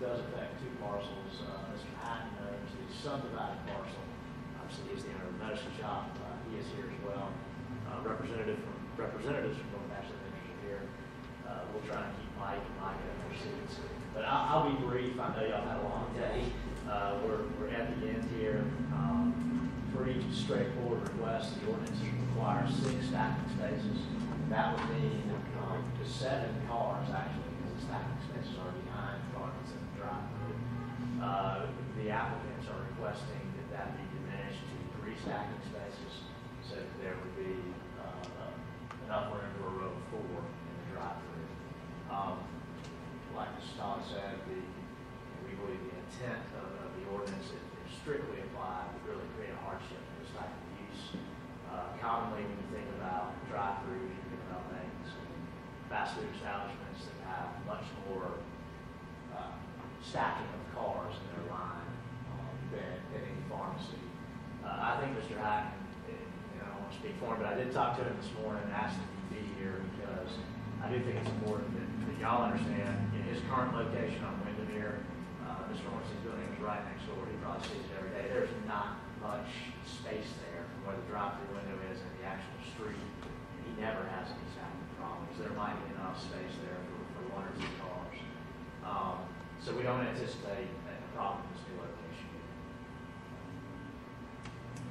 does affect two parcels. Uh, Mr. Hatton owns the subdivided parcel. Obviously, he's the owner of the medicine shop. Uh, He is here as well. Uh, Representative from, representatives from North Ashland Ventures are here. Uh, We'll try and keep Mike and Mike in their seats. But I'll, I'll be brief. I know y'all had a long day. Uh, We're, we're at the end here. Um, For each straightforward request, the ordinance requires six stacking spaces. That would mean um, to seven cars, actually, the stacking are behind the in the drive-through. The applicants are requesting that that be diminished to three stacking spaces, so that there would be uh, enough room for a row of four in the drive-through. Um, Like Mr. Todd said, the, we believe the intent of of the ordinance, if if strictly applied, would really create a hardship for this type of use. Uh, Commonly, when you think about drive-throughs, you think about things, fast food establishments that much more uh, stacking of cars in their line um, than than any pharmacy. Uh, I think Mr. Hacken, and I don't want to speak for him, but I did talk to him this morning and asked him to be here because I do think it's important that that y'all understand, in his current location on Windermere, uh, Mr. Ornstein's building is right next door, he probably sees it every day, there's not much space there from where the drive-through window is and the actual street, he never has any stacking problems, there might be enough space there for, for one or two cars. Um, so we don't anticipate a problem in this new location.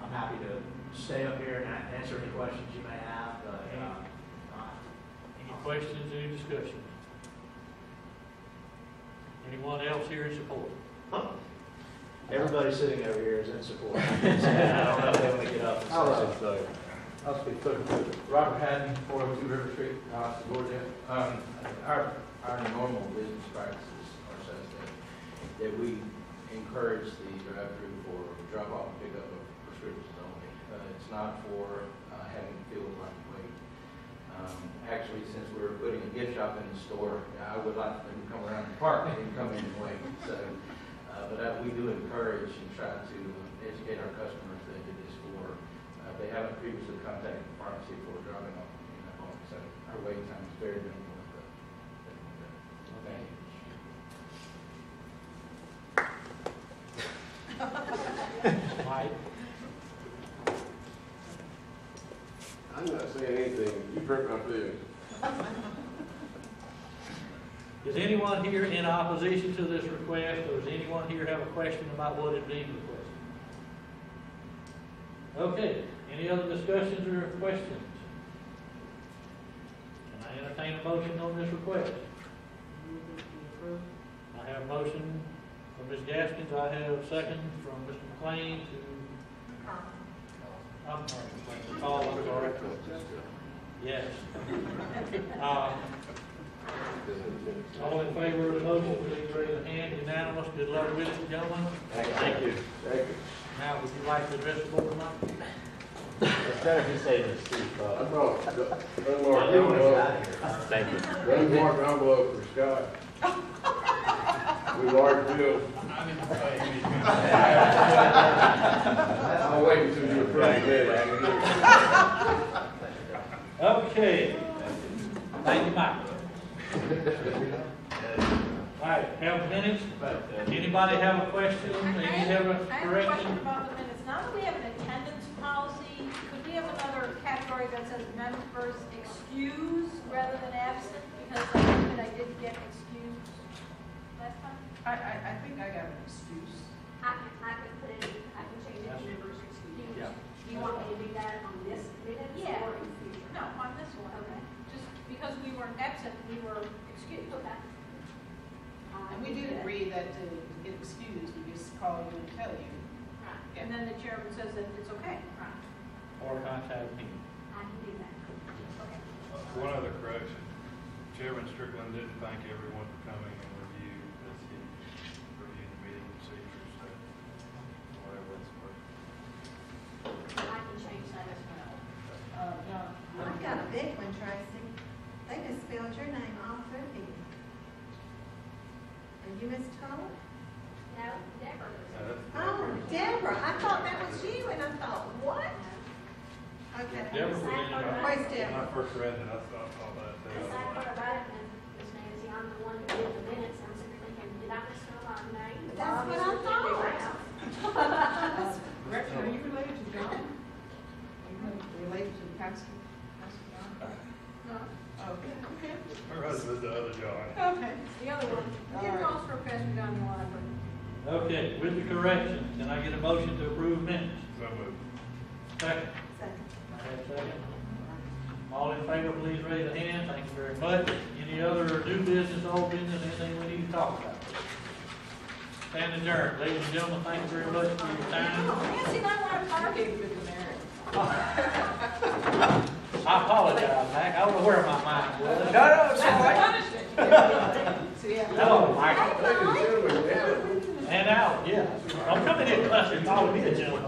I'm happy to stay up here and answer any questions you may have, but, uh, uh, Any questions, any discussion? Anyone else here in support? Everybody sitting over here is in support. I don't know if they want to get up and say I'll, uh, something. I'll speak quickly. Robert Haddon, four oh two River Street, Dallas, Georgia. Um, our, our normal business practices are such that, that we encourage the drive-through for drop-off and pickup of prescriptions only. Uh, it's not for, uh, having filled like wait. Um, actually, since we're putting a gift shop in the store, I would like them to come around the park and come in and wait. So, uh, but uh, we do encourage and try to educate our customers that it is for, uh, they haven't previously contacted the pharmacy for dropping off that home. So our wait time is very minimal. I'm not saying anything, you hurt my feelings. Is anyone here in opposition to this request, or does anyone here have a question about what is being requested? Okay, any other discussions or questions? Can I entertain a motion on this request? I have a motion from Ms. Gaskins, I have a second from Mr. McLean to, I'm sorry, Mr. Call, I'm sorry. Yes. Uh, All in favor of the motion, please raise a hand, unanimous, good luck with it, gentlemen. Thank you. Thank you. Now, would you like to address the board, Mike? It's better if you say this, Steve. I uh, brought, the unmarked Everyone's envelope, out of here. Thank you. the unmarked envelope for Scott. With large bills. I'll wait until you're pretty Okay. Thank you, Mike. All right, have minutes. Anybody have a question? I Any have have a I have a question correction? about the minutes. Now that we have an category that says members excused rather than absent? Because I think that I did get excused last time. I, I, I think I got an excuse. I can, I can put it, I can change it to members excused. Yeah. Do you want me to do that on this minute Yeah. or in future? No, on this one. Okay. Just because we weren't absent, we were excused. Okay. And we did agree that to get excused, we just call you and tell you. Right, And then the chairman says that it's okay. right. Or contact me. I can do that. Okay. One other correction. Chairman Strickland didn't thank everyone for coming and review, as he reviewed the meeting procedures, so whatever that's worth. I can change that as well. Uh, John? I've got a big one, Tracy. They just spelled your name all through here. Are you Miss Todd? No, Deborah. Uh, Oh, Deborah, I thought that was you, and I thought, what? Deborah was in it. When I first read it, I thought all that. The sad part about it is, Nancy, I'm the one who did the minutes, I'm sitting thinking, did I misspell? That's what I thought. Rex, are you related to John? Are you related to the pastor? Pastor John? Uh, okay. Her husband's the other John. Okay. The other one, Give you calls for Pastor John Okay, with the correction, can I get a motion to approve minutes? So moved. Second. I have a second. All in favor, please raise a hand. Thank you very much. Any other new business, old business, anything we need to talk about? Stand adjourned. Ladies and gentlemen, thank you very much for your time. Nancy and I want to park Target with the mayor. I apologize, Mac. I don't know where my mind was. no, That's punishment. See, yeah. Hello, Mike. And Al, yeah. Don't come in here cussing, call me a gentleman.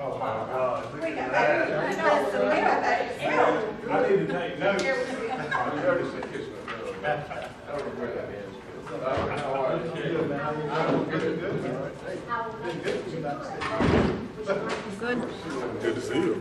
Oh, my God. We got that, that's the mayor, that's Al. I need to take notes. I noticed it, yes, sir. Good. Good to see you.